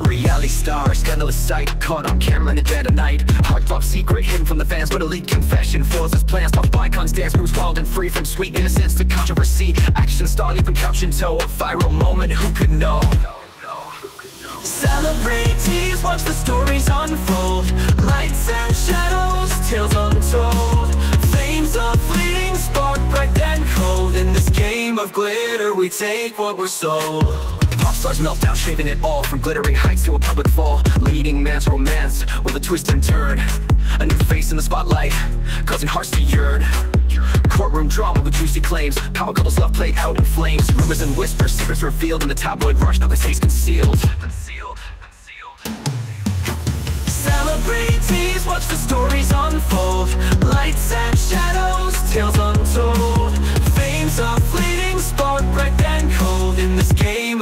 Reality star, scandalous sight Caught on camera in the dead of night. Heartthrob secret hidden from the fans But a leaked confession foils his plans Top icons dance moves wild and free From sweet innocence. To controversy Action star couch in tow A viral moment, who could know? Celebrate tease, watch the stories unfold. Lights and shadows, tales untold. Flames of fleeting spark, bright In this game of glitter, we take what we're sold. Pop stars melt down, shaving it all From glittering heights to a public fall. Leading man's romance with a twist and turn. A new face in the spotlight, causing hearts to yearn. Courtroom drama with juicy claims. Power couples love played out in flames. Rumors and whispers, secrets revealed In the tabloid rush, now they taste concealed. Concealed, concealed. Tease, watch the stories unfold. Lights and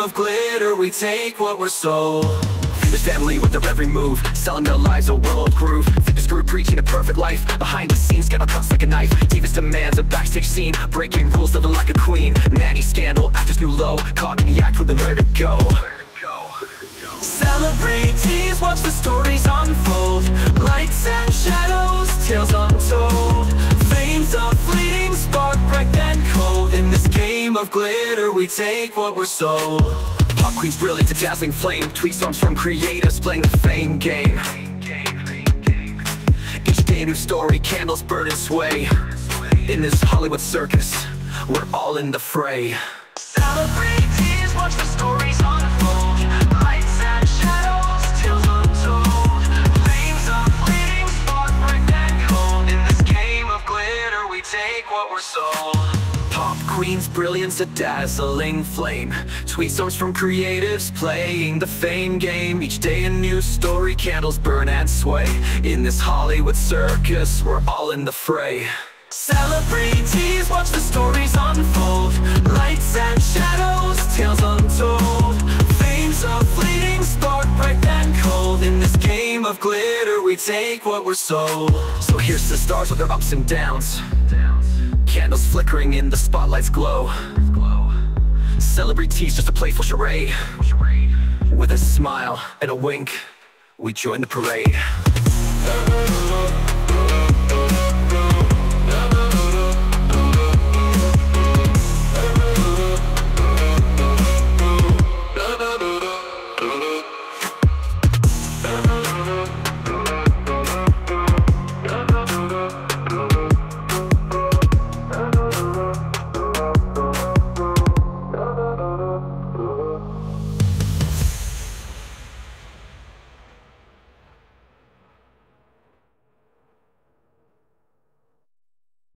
of glitter, we take what we're sold. This family with their every move Selling their lives a world groove. Fitness guru preaching a perfect life. Behind the scenes, scandal cuts like a knife. Divas demands a backstage scene. Breaking rules, living like a queen. Nanny scandal, actors new low. Caught in the act with nowhere to go Celebrate In this game of glitter, we take what we're sold. Pop queens brilliant to dazzling flame Tweet storms from creators playing the fame game. Each day new story, candles burn and sway. In this Hollywood circus, we're all in the fray. Celebri-tease, watch the stories unfold. Lights and shadows, tales untold. Flames of fleeting spark, bright and cold In this game of glitter, we take what we're sold Pop queen's brilliance, a dazzling flame. Tweet storms from creatives playing the fame game. Each day a new story, candles burn and sway. In this Hollywood circus, we're all in the fray. Celebri-tease, watch the stories unfold. Lights and shadows, tales untold. Fame's a fleeting spark, bright and cold. In this game of glitter, we take what we're sold. So here's the stars with their ups and downs Candles flickering in the spotlight's glow. Celebri-tease, just a playful charade. With a smile and a wink, we join the parade